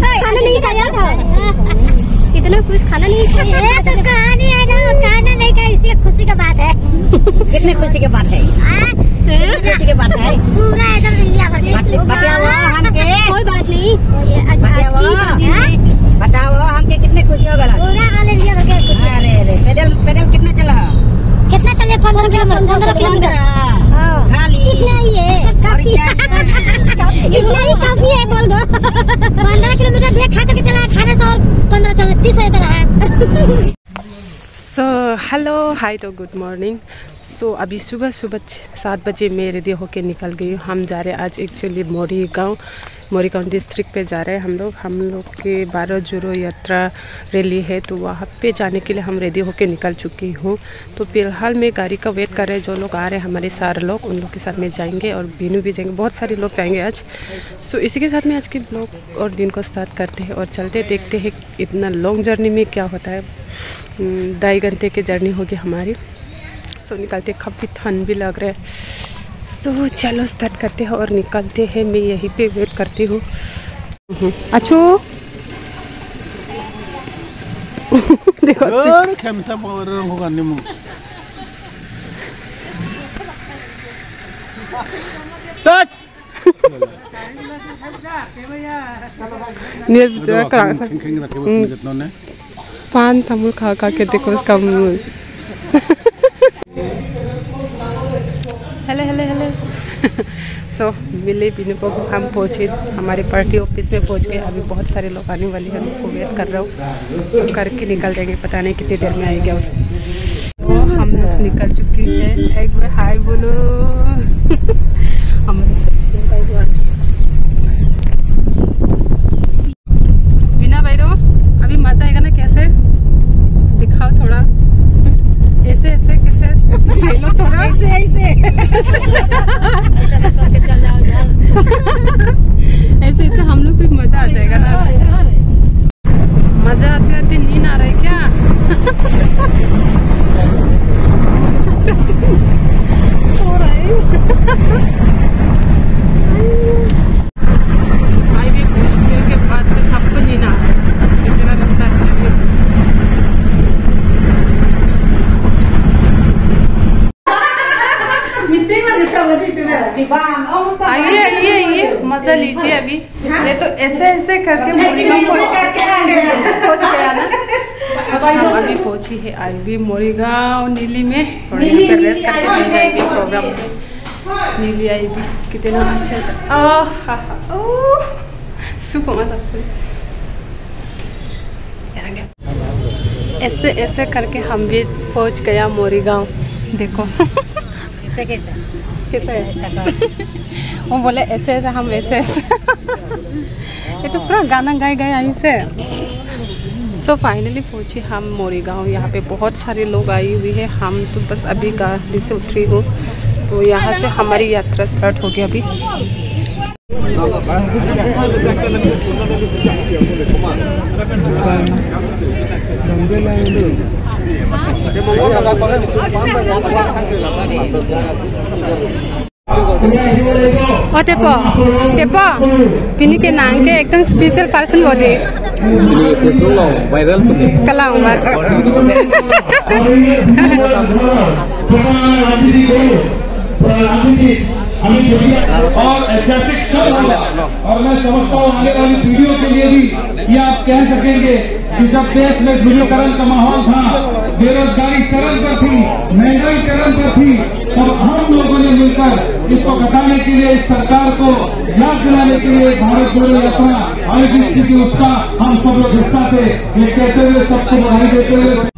खाना नहीं खाया था। इतना कुछ खाना नहीं खाया ये तो कहानी है ना खाना नहीं इसी खुशी का बात है। कितने खुशी के बात है? खुशी के बात है? पूरा एकदम इंडिया भर बताओ हमके कोई बात नहीं। बताओ। हमके कितने खुशी हो गला पूरा ऑल इंडिया भर अरे अरे पैदल पैदल कितना चला? कितना चले? पंद्रह किलोमीटर पंद्रह किलोमीटर। खाली। क्या? इतना ही काफ़ी है बोल दो पंद्रह किलोमीटर भी खा करके चला खाने से, पंद्रह चला तीस हो सो हेलो हाय तो गुड मॉर्निंग सो so, अभी सुबह सुबह सात बजे मैं रेडी होके निकल गई हूँ। हम जा रहे हैं आज एक्चुअली मोरी गाँव। मोरी गाँव डिस्ट्रिक्ट पे जा रहे हैं हम लोग। हम लोग के बारह जोरो यात्रा रैली है तो वहाँ पे जाने के लिए हम रेडी होके निकल चुकी हूँ। तो फ़िलहाल मैं गाड़ी का वेट कर रहे हैं। जो लोग आ रहे हैं हमारे सारे लोग उन लोग के साथ में जाएँगे और बीनू भी जाएँगे। बहुत सारे लोग जाएँगे आज। सो इसी के साथ में आज के ब्लॉग और दिन को स्टार्ट करते हैं और चलते देखते हैं इतना लॉन्ग जर्नी में क्या होता है। हम्म, ढाई घंटे की जर्नी होगी हमारी। सो निकलते काफ़ी ठंड भी लग रहा है। सो चलो स्टार्ट करते हैं और निकलते हैं। मैं यहीं पे वेट करती हूँ। अच्छो देखो ni gatno ne पान तमुल खा खा के देखो उसका मुँह हेलो हेलो हेलो सो मिले को हम पहुँचे हमारे पार्टी ऑफ़िस में पहुँच गए। अभी बहुत सारे लोग आने वाले हैं उनको वेट कर रहा हूँ। तो करके निकल जाएँगे पता नहीं कितनी देर में आएँगे और। तो हम लोग निकल चुके हैं। एक बार हाय बोलो। भाई आने- बिना भैरो अभी मज़ा आएगा ना कैसे? दिखाओ थोड़ा। ऐसे ऐसे कैसे? थोड़ा। ऐसे ऐसे ऐसे हम लोग भी आ जाएगा ना? मज़ा आते आते नींद आ रहा है क्या? आते रहा है हाईवे पहुँचने के बाद तो सबको नींद आ रहा है इतना रास्ता अच्छा है आइए आइए आइए मज़ा लीजिए अभी ये तो ऐसे ऐसे करके हम अभी पहुँची है आईवी मोरीगांव नीली में। यहाँ पे रेस्ट करके मिल जाएगी प्रोग्राम नीली आईवी कितना अच्छा से हा हा सुबह मतलब ऐसे ऐसे करके हम भी पहुँच गया मोरीगांव। देखो। कैसे कैसे? कैसे? वो बोले ऐसे ऐसे हम ऐसे ऐसे। ये तो पूरा गाना गाए गए यहीं से। सो फाइनली पहुँची हम मोरीगांव। यहाँ पे बहुत सारे लोग आई हुई है। हम तो बस अभी गाड़ी से उतरी हूँ। तो यहाँ से हमारी यात्रा स्टार्ट होगी अभी। ओ पिनी के नाम के एकदम स्पेशल पर्सन बोली कला उमर और ऐतिहासिक और मैं समझता हूँ आने वाली पीढ़ियों के लिए भी ये आप कह सकेंगे कि जब देश में ध्रुवीकरण का माहौल था बेरोजगारी चरम पर थी महँगाई चरम पर थी तब हम लोगों ने मिलकर इसको घटाने के लिए इस सरकार को याद दिलाने के लिए भारत जोड़ो यात्रा आयोजित की थी उसका। हम सब लोग हिस्सा थे। ये कहते हुए सबको बधाई देते हुए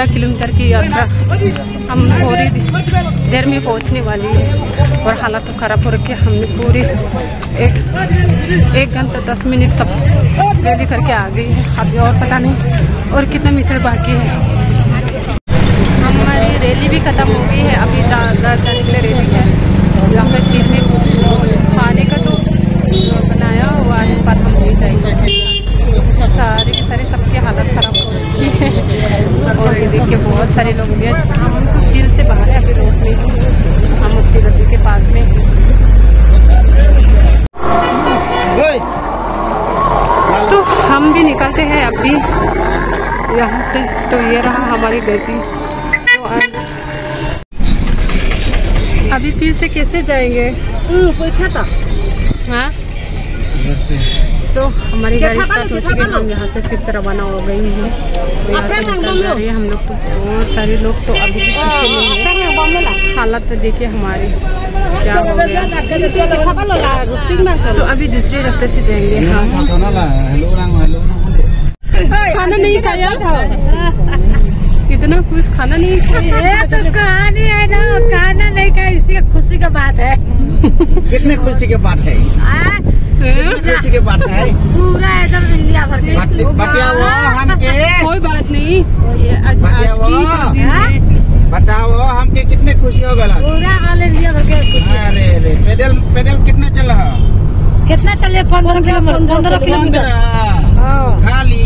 पंद्रह किलोमीटर की यात्रा हम थोड़ी देर में पहुँचने वाली है। और हालत तो ख़राब हो रखी है। हमने पूरी एक एक घंटा दस मिनट सब रैली करके आ गई है। अभी और पता नहीं और कितना मीटर बाकी है। हमारी रैली भी ख़त्म हो गई है। अभी ज़्यादा जाने के रैली है यहाँ पे दिन में कुछ खाने का तो बनाया हुआ है पर हम नहीं जाएँगे सारे के सारे सबकी हालत ख़राब हो रखी है और ये देखिए बहुत सारे लोग भी हैं हम तो दिल से बाहर है अभी रोड में ही हम मुक्ति नदी के पास में। तो हम भी निकलते हैं अभी यहाँ से। तो ये रहा हमारी गति। तो अभी फिर से कैसे जाएँगे? कोई खाता? हाँ? सो। हमारी गाड़ी स्टार्ट हो चुकी है। हम यहाँ से फिर से रवाना हो गई हैं। रही है? हम लोग तो बहुत सारे लोग तो अभी भी पीछे नहीं है। हालत तो देखिए हमारी। क्या हो गया? सो अभी दूसरे रास्ते से जाएँगे हम। खाना नहीं खाया? इतना कुछ खाना नहीं खाया? तो कहानी है ना खाना नहीं का इसी का खुशी का बात है। कितने खुशी के बात है आ, के बात है पूरा एकदम इंडिया हमके कोई बात नहीं बताओ हमके कितने खुशी हो गला अरे अरे पैदल पैदल कितने चल कितना चले पंद्रह किलोमीटर पंद्रह किलोमीटर खाली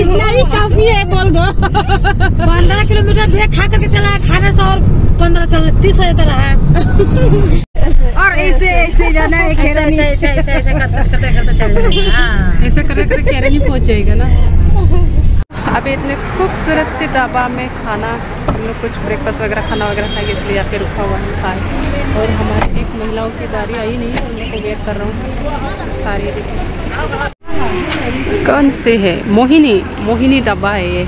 इतना ही? काफ़ी है बोल दो पंद्रह किलोमीटर ब्रेक खा करके चला है खाने से और पंद्रह तीस हो जाता रहा ऐसे ऐसे जाना है ऐसे ऐसे ऐसे ऐसे ऐसे करते करते करते चल रहे हैं। ऐसे करे करे केरल ही पहुंचेगा ना अभी इतने खूबसूरत से ढाबा में खाना हम लोग कुछ ब्रेकफास्ट वगैरह खाना वगैरह खाएँगे इसलिए यहाँ पे रुका हुआ है सारे और हमारी एक महिलाओं की दारी आई नहीं है उनको वेट कर रहा हूँ सारी देखिए कौन से है मोहिनी मोहिनी ढाबा है ये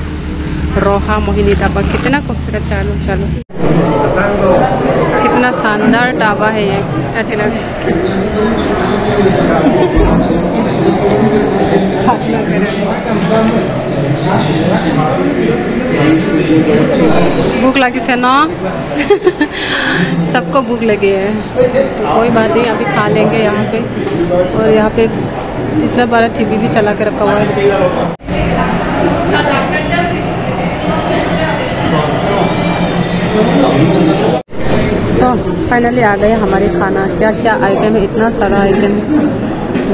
रोहा मोहिनी ढाबा। कितना खूबसूरत चालो, चलो। कितना शानदार ढाबा है ये लग भूख लगी से ना? सबको भूख लगी है। तो कोई बात नहीं, अभी खा लेंगे यहाँ पे। और यहाँ पे इतना बड़ा टीवी भी चला के रखा हुआ है। सो फाइनली आ गए हमारे खाना क्या क्या आइटम है इतना सारा आइटम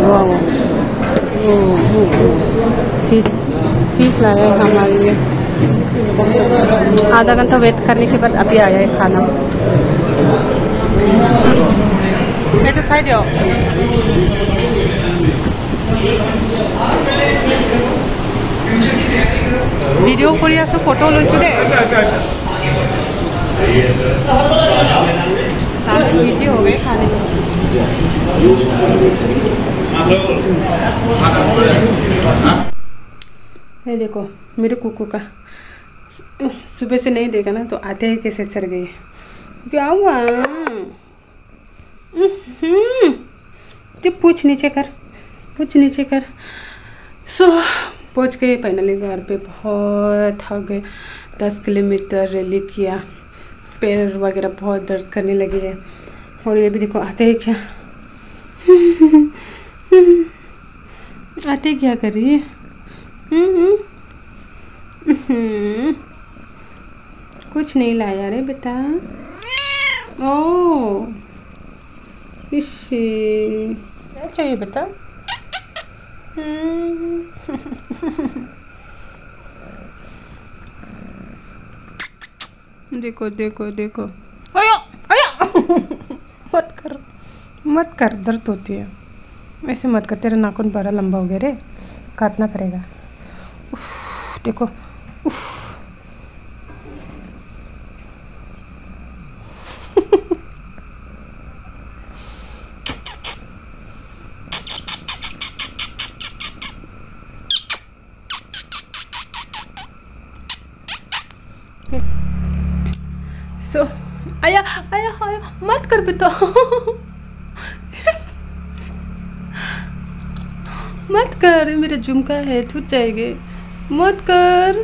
वाह फिश फिश लाया है हमारे लिए आधा घंटा वेट करने के बाद अभी आया है खाना ये तो साइड आओ ভিডিঅ' কৰি আছোঁ ফটো লৈছোঁ দেই हो गए खाने ये देखो, मेरे कुकू का। सुबह से नहीं देखा ना तो आते ही कैसे चढ़ गई क्या हुआ? तो पूछ नीचे कर, पूछ नीचे कर। सो, पहुँच गए फाइनली घर पे, बहुत थक गए दस किलोमीटर रैली किया। पैर वगैरह बहुत दर्द करने लगे है। और ये भी देखो, आते ही क्या? आते क्या कर रही है। कुछ नहीं लाया रे बेटा। ओ इसी क्या चाहिए बेटा? देखो देखो देखो। अयो अयो। मत कर मत कर दर्द होती है। ऐसे मत कर तेरा नाखून बड़ा लंबा हो गया रे। काटना पड़ेगा। देखो उफ सो आया आया आया, मत कर बेटा मत कर, मेरा झुमका है टूट जाएँगे। मत कर।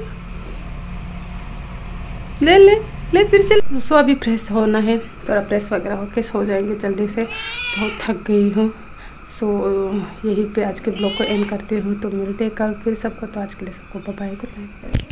ले ले ले, फिर से। सो अभी फ्रेश होना है, थोड़ा फ्रेश वगैरह होके सो जाएँगे जल्दी से। बहुत थक गई हूँ। सो, यहीं पे आज के ब्लॉग को एंड करती हूँ तो मिलते हैं कल फिर। सबको तो आज के लिए सबको बाय गुड नाइट